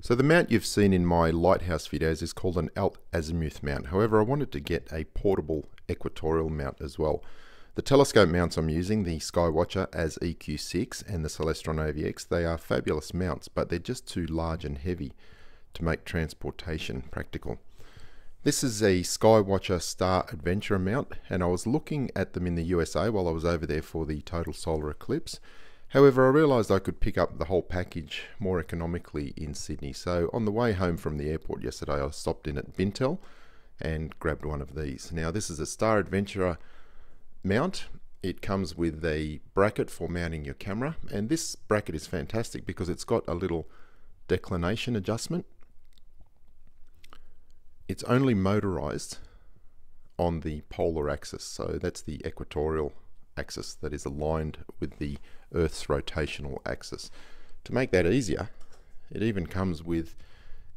So the mount you've seen in my lighthouse videos is called an alt azimuth mount. However, I wanted to get a portable equatorial mount as well. The telescope mounts I'm using, the Skywatcher as EQ6 and the Celestron AVX, they are fabulous mounts, but they're just too large and heavy to make transportation practical. This is a Skywatcher Star Adventurer mount, and I was looking at them in the USA while I was over there for the total solar eclipse. However, I realised I could pick up the whole package more economically in Sydney. So on the way home from the airport yesterday, I stopped in at Bintel and grabbed one of these. Now this is a Star Adventurer mount. It comes with a bracket for mounting your camera and this bracket is fantastic because it's got a little declination adjustment. It's only motorized on the polar axis, so that's the equatorial axis that is aligned with the Earth's rotational axis. To make that easier, it even comes with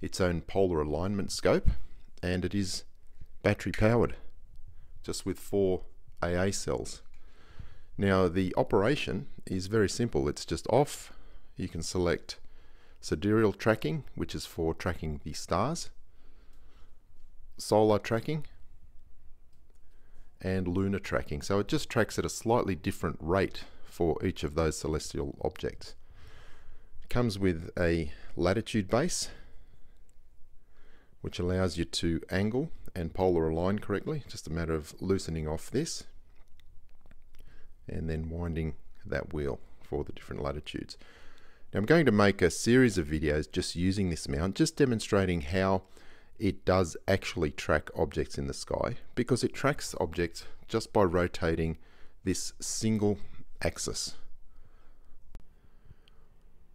its own polar alignment scope and it is battery powered just with four AA cells. Now the operation is very simple. It's just off. You can select sidereal tracking, which is for tracking the stars, solar tracking, and lunar tracking. So it just tracks at a slightly different rate for each of those celestial objects. It comes with a latitude base which allows you to angle and polar align correctly. Just a matter of loosening off this and then winding that wheel for the different latitudes. Now I'm going to make a series of videos just using this mount, just demonstrating how it does actually track objects in the sky because it tracks objects just by rotating this single axis.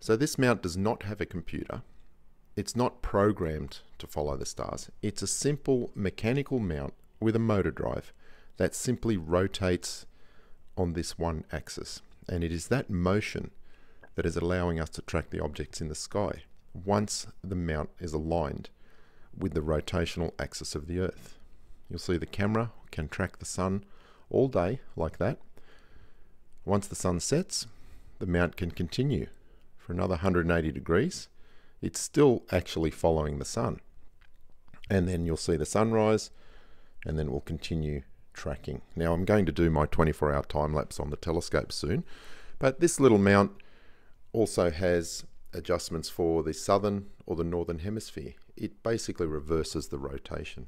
So this mount does not have a computer. It's not programmed to follow the stars. It's a simple mechanical mount with a motor drive that simply rotates on this one axis. And it is that motion that is allowing us to track the objects in the sky once the mount is aligned with the rotational axis of the Earth. You'll see the camera can track the sun all day like that. Once the sun sets, the mount can continue for another 180 degrees. It's still actually following the sun. And then you'll see the sunrise, and then we'll continue tracking. Now I'm going to do my 24 hour time lapse on the telescope soon, but this little mount also has adjustments for the southern or the northern hemisphere it basically reverses the rotation.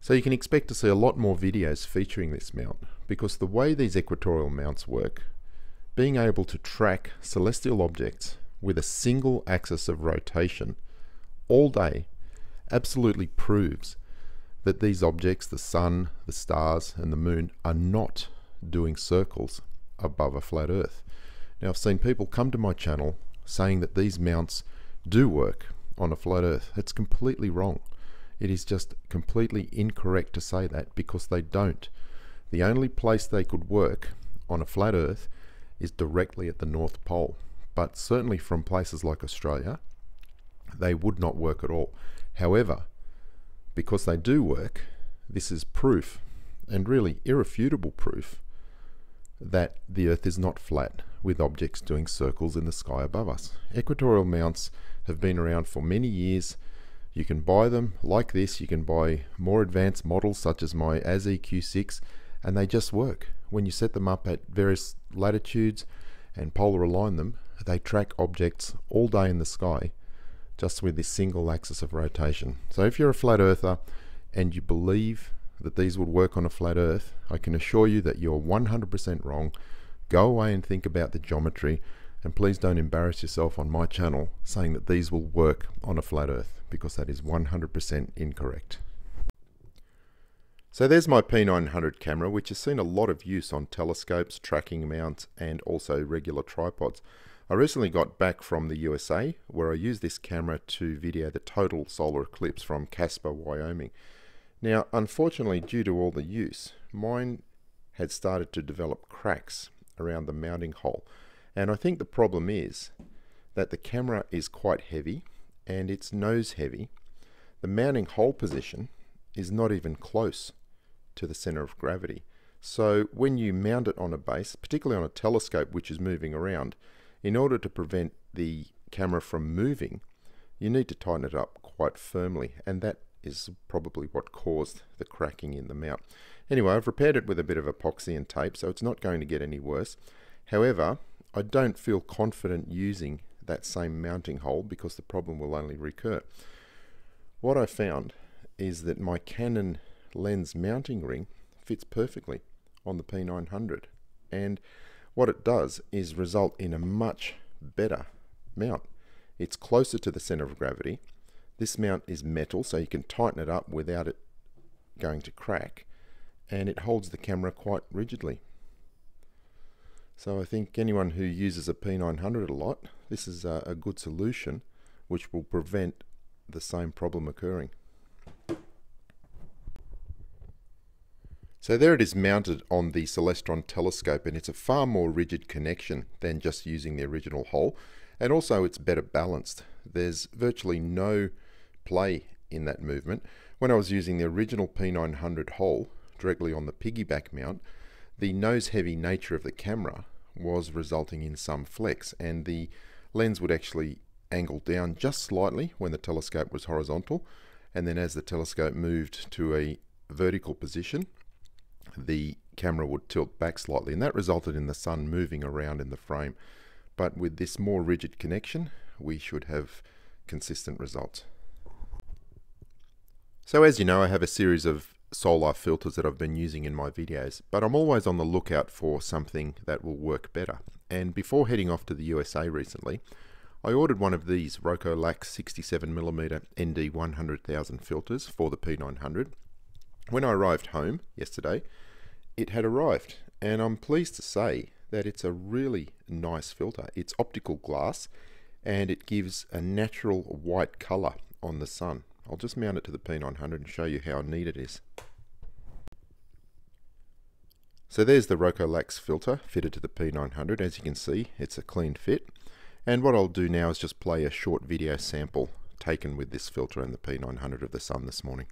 So you can expect to see a lot more videos featuring this mount because the way these equatorial mounts work, being able to track celestial objects with a single axis of rotation all day absolutely proves that these objects, the sun, the stars and the moon are not doing circles above a flat earth. Now I've seen people come to my channel saying that these mounts do work on a flat earth. It's completely wrong. It is just completely incorrect to say that because they don't. The only place they could work on a flat earth is directly at the North Pole. But certainly from places like Australia, they would not work at all. However, because they do work, this is proof, and really irrefutable proof, that the Earth is not flat, with objects doing circles in the sky above us. Equatorial mounts have been around for many years. You can buy them like this. You can buy more advanced models such as my AZ EQ6 and they just work. When you set them up at various latitudes and polar align them, they track objects all day in the sky just with this single axis of rotation. So if you're a flat earther and you believe that these would work on a flat earth, I can assure you that you're 100% wrong. Go away and think about the geometry and please don't embarrass yourself on my channel saying that these will work on a flat earth because that is 100% incorrect. So there's my P900 camera which has seen a lot of use on telescopes, tracking mounts and also regular tripods. I recently got back from the USA where I used this camera to video the total solar eclipse from Casper, Wyoming. Now unfortunately due to all the use, mine had started to develop cracks around the mounting hole and I think the problem is that the camera is quite heavy and it's nose heavy. The mounting hole position is not even close to the center of gravity. So when you mount it on a base, particularly on a telescope which is moving around, in order to prevent the camera from moving, you need to tighten it up quite firmly and that is probably what caused the cracking in the mount. Anyway, I've repaired it with a bit of epoxy and tape so it's not going to get any worse. However, I don't feel confident using that same mounting hole because the problem will only recur. What I found is that my Canon lens mounting ring fits perfectly on the P900 and what it does is result in a much better mount. It's closer to the center of gravity. This mount is metal so you can tighten it up without it going to crack and it holds the camera quite rigidly. So I think anyone who uses a P900 a lot, this is a, good solution which will prevent the same problem occurring. So there it is mounted on the Celestron telescope and it's a far more rigid connection than just using the original hole and also it's better balanced. There's virtually no play in that movement. When I was using the original P900 hole directly on the piggyback mount, the nose heavy nature of the camera was resulting in some flex and the lens would actually angle down just slightly when the telescope was horizontal and then as the telescope moved to a vertical position the camera would tilt back slightly and that resulted in the sun moving around in the frame but with this more rigid connection we should have consistent results. So as you know I have a series of solar filters that I've been using in my videos, but I'm always on the lookout for something that will work better. And before heading off to the USA recently, I ordered one of these Rocolax 67mm ND 100,000 filters for the P900. When I arrived home yesterday, it had arrived, and I'm pleased to say that it's a really nice filter. It's optical glass, and it gives a natural white color on the sun. I'll just mount it to the P900 and show you how neat it is. So there's the Rocolax filter fitted to the P900. As you can see, it's a clean fit. And what I'll do now is just play a short video sample taken with this filter and the P900 of the sun this morning.